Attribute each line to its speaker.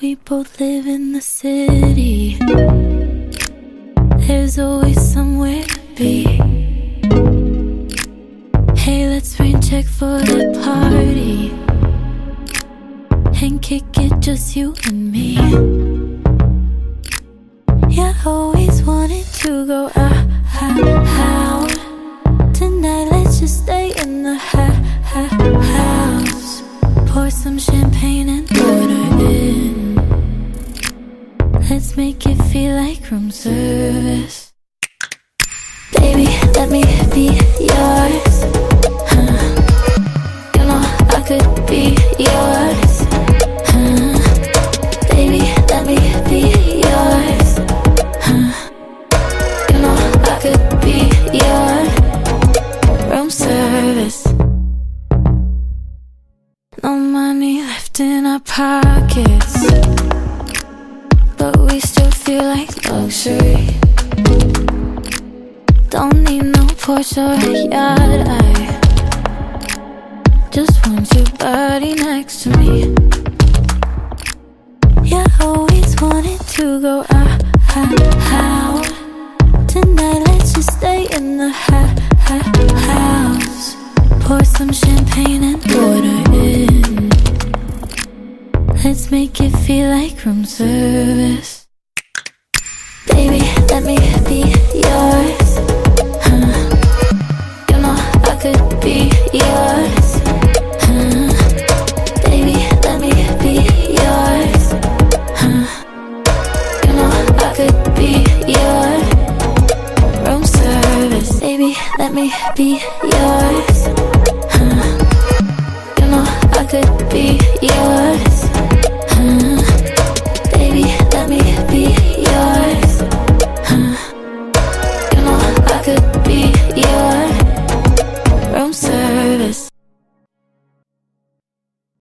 Speaker 1: we both live in the city. There's always somewhere to be. Hey, let's rain check for the party. And kick it just you and me. Yeah, always wanted to go out, it feel like room service. Baby, let me be yours. Huh. You know I could be yours. Huh. Baby, let me be yours. Huh. You know I could be your room service. No money left in our pockets, but we still feel like luxury. Don't need no Porsche or yacht. I just want your body next to me. Yeah, always wanted to go out, out. Tonight, let's just stay in the house. Pour some champagne and order in. Let's make it feel like room service. Let me be yours. Huh. You know I could be yours. Huh. Baby, let me be yours. Huh. You know I could be your room service. Baby, let me be yours. Huh. You know I could be yours. Could be